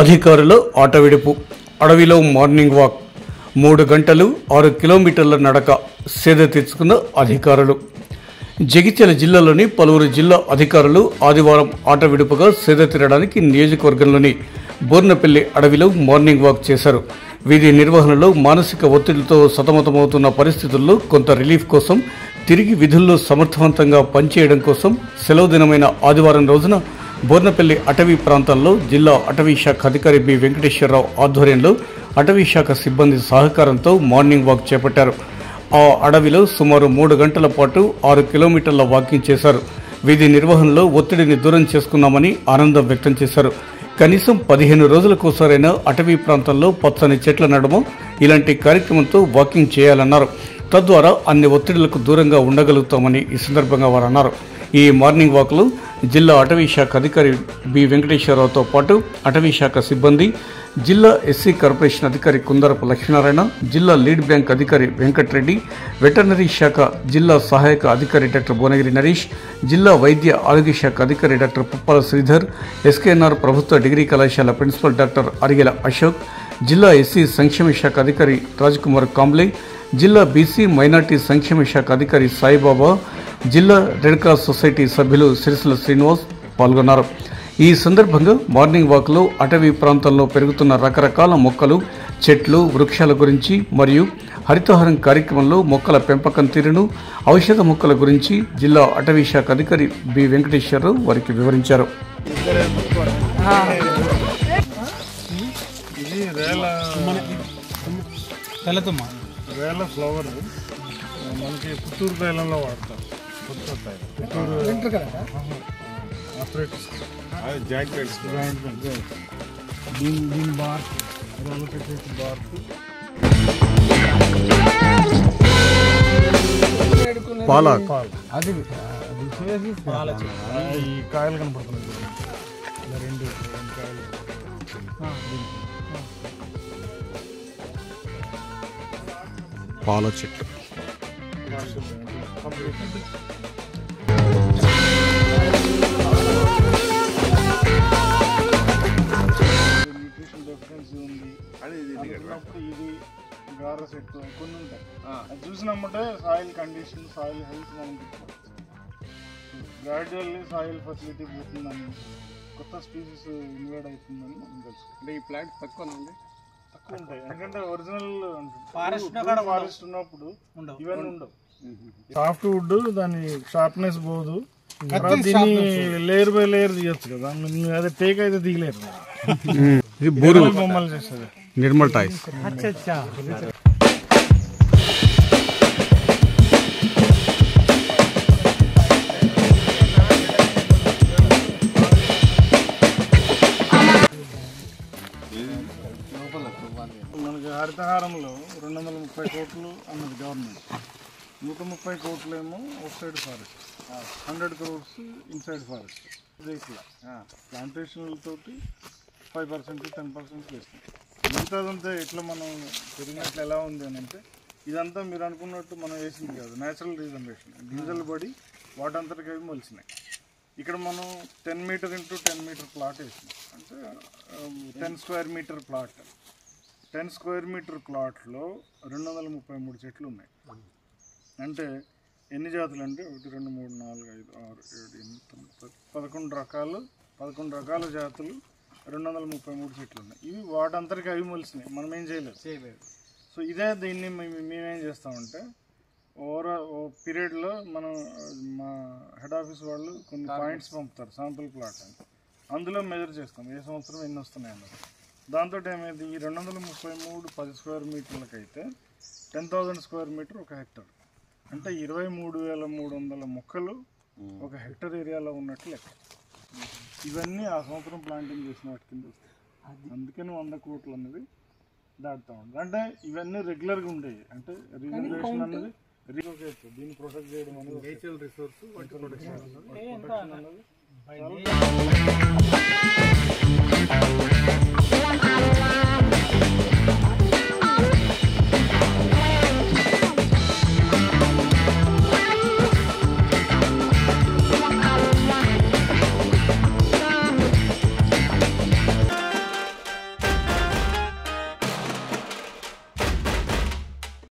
అధికారుల ఆటవిడుపు అడవిలో morning walk. మూడు గంటలు ఆరు కిలోమీటర్ల నడక సేద తీర్చుకున్న అధికారులు. జగిత్యాల జిల్లాలోని పలువురు జిల్లా అధికారులు ఆదివారం ఆటవిడుపుగా సేద తీరడానికి నియోజకవర్గంలోని బోర్నపల్లి అడవిలో మార్నింగ్ వాక్ చేశారు. వీధి నిర్వహణలో మానసిక ఒత్తిడితో సతమతమవుతున్న పరిస్థితుల్లో కొంత రిలీఫ్ కోసం తిరిగి విధుల్లో సమర్థవంతంగా పనిచేయడం కోసం సెలవు దినమైన ఆదివారం రోజున బోర్నపల్లి అటవీ ప్రాంతంలో జిల్లా అటవీ శాఖ అధికారి బి వెంకటేశ్వరరావు ఆధ్వర్యంలో అటవీ శాఖ సిబ్బంది సహకారంతో మార్నింగ్ వాక్ చేపట్టారు. ఆ అడవిలో సుమారు మూడు గంటల పాటు ఆరు కిలోమీటర్ల వాకింగ్ చేశారు. వీధి నిర్వహణలో ఒత్తిడిని దూరం చేసుకున్నామని ఆనందం వ్యక్తం చేశారు. కనీసం పదిహేను రోజులకోసారైనా అటవీ ప్రాంతంలో పచ్చని చెట్ల నడుమ ఇలాంటి కార్యక్రమంతో వాకింగ్ చేయాలన్నారు. తద్వారా అన్ని ఒత్తిడులకు దూరంగా ఉండగలుగుతామని ఈ సందర్భంగా వారు అన్నారు ఈ మార్నింగ్ వాక్లో జిల్లా అటవీ శాఖ అధికారి బి వెంకటేశ్వరరావుతో పాటు అటవీ శాఖ సిబ్బంది జిల్లా ఎస్సీ కార్పొరేషన్ అధికారి కుందరపు లక్ష్మీనారాయణ జిల్లా లీడ్ బ్యాంక్ అధికారి వెంకటరెడ్డి వెటర్నరీ శాఖ జిల్లా సహాయక అధికారి డాక్టర్ భువనగిరి నరేష్ జిల్లా వైద్య ఆరోగ్య శాఖ అధికారి డాక్టర్ పుప్పాల శ్రీధర్ ఎస్కేఎన్ఆర్ ప్రభుత్వ డిగ్రీ కళాశాల ప్రిన్సిపల్ డాక్టర్ అరిగెల అశోక్ జిల్లా ఎస్సీ సంక్షేమ శాఖ అధికారి రాజ్కుమార్ కాంబ్లే జిల్లా బీసీ మైనార్టీ సంక్షేమ శాఖ అధికారి సాయిబాబా జిల్లా రెడ్ క్రాస్ సొసైటీ సభ్యులు సిరిసిల శ్రీనివాస్ పాల్గొన్నారు. ఈ సందర్భంగా మార్నింగ్ వాక్లో అటవీ ప్రాంతంలో పెరుగుతున్న రకరకాల మొక్కలు చెట్లు వృక్షాల గురించి మరియు హరితహారం కార్యక్రమంలో మొక్కల పెంపకం తీరును ఔషధ మొక్కల గురించి జిల్లా అటవీ శాఖ అధికారి బి వెంకటేశ్వరరావు వారికి వివరించారు. మనకి పుత్తూరు తైలంలో వాడతారు. పుత్తూరు తైలం దీని దీని బార్క్ పెట్టేసి బార్క్ అది అది చేసి ఈ కాయలు కనపడుతున్నాయి రెండు రెండు కాయలు పాల చెట్టు. ఇది గార సెట్ కొన్ని ఉంటాయి అది చూసినామంటే సాయిల్ కండిషన్ సాయిల్ హెల్త్ మనం గ్రాడ్యువల్లీ సాయిల్ ఫెసిలిటీ పోతుందని కొత్త స్పీసీస్ ఇన్వైడ్ అవుతుందని మనం తెలుసు అంటే ఈ ప్లాంట్ తక్కువ ఉంది ఉంటాయి. ఎందుకంటే ఒరిజినల్ ఫారెస్ట్ ఉన్నప్పుడు ఉండవు. ఇవన్నీ ఉండవు. సాఫ్ట్ వుడ్ దాని షార్ప్నెస్ పోదు. దీన్ని లేయర్ బై లేయర్ తీయొచ్చు కదా. అదే టేక్ అయితే బూరు బొమ్మలు చేస్తుంది. నిర్మల్ టాయ్స్. హరితహారంలో రెండు వందల ముప్పై కోట్లు అన్నది గవర్నమెంట్ నూట ముప్పై కోట్లేమో outside forest hundred crores inside forest ఇట్లా. ప్లాంటేషన్లతోటి ఫైవ్ పర్సెంట్ టెన్ పర్సెంట్ చేస్తాం మిగతాదంతా ఎట్లా మనం పెరిగినట్లు ఎలా ఉంది అని అంటే ఇదంతా మీరు అనుకున్నట్టు మనం వేసింది కాదు. న్యాచురల్ రీజనరేషన్ గింజలు పడి వాటంతటికి అవి మొలిసినాయి ఇక్కడ మనం ten meter into ten meter plot వేసినాం. అంటే ten square meter plot ten square meter ప్లాట్లో రెండు వందల ముప్పై మూడు చెట్లు ఉన్నాయి అంటే ఎన్ని జాతులు అంటే ఒకటి రెండు మూడు నాలుగు ఐదు ఆరు ఏడు ఎనిమిది తొమ్మిది పది పదకొండు రకాలు పదకొండు రకాల జాతులు రెండు వందల ముప్పై మూడు చెట్లు ఉన్నాయి ఇవి వాటంతరికి అవి మొలిసినాయి మనం ఏం చేయలేదు. చేయలేదు. సో ఇదే దీన్ని మేము మేమేం చేస్తామంటే ఓవరాల్ ఓ పీరియడ్లో మనం మా హెడ్ ఆఫీస్ వాళ్ళు కొన్ని పాయింట్స్ పంపుతారు శాంపుల్ ప్లాట్ అని. అందులో మెజర్ చేస్తాం. ఏ సంవత్సరం ఎన్ని వస్తున్నాయి అన్నది దాంతో ఏమైంది ఈ రెండు వందల ముప్పై మూడు పది స్క్వేర్ మీటర్లకైతే టెన్ థౌజండ్ స్క్వేర్ మీటర్ ఒక హెక్టర్ అంటే ఇరవై మూడు వేల మూడు వందల మొక్కలు ఒక హెక్టర్ ఏరియాలో ఉన్నట్లు లెక్క. ఇవన్నీ ఆ సంవత్సరం ప్లాంటింగ్ చేసిన వాటి కింద వస్తాయి. అందుకని వంద కోట్లు అనేది దాటుతా ఉంది అంటే ఇవన్నీ రెగ్యులర్గా ఉండేవి. అంటే రీజనరేషన్ అనేది రీజనరేషన్ దీన్ని ప్రొటెక్ట్ చేయడం అనేది నేచురల్ రిసోర్స్ ప్రొటెక్షన్ అన్నది చాలా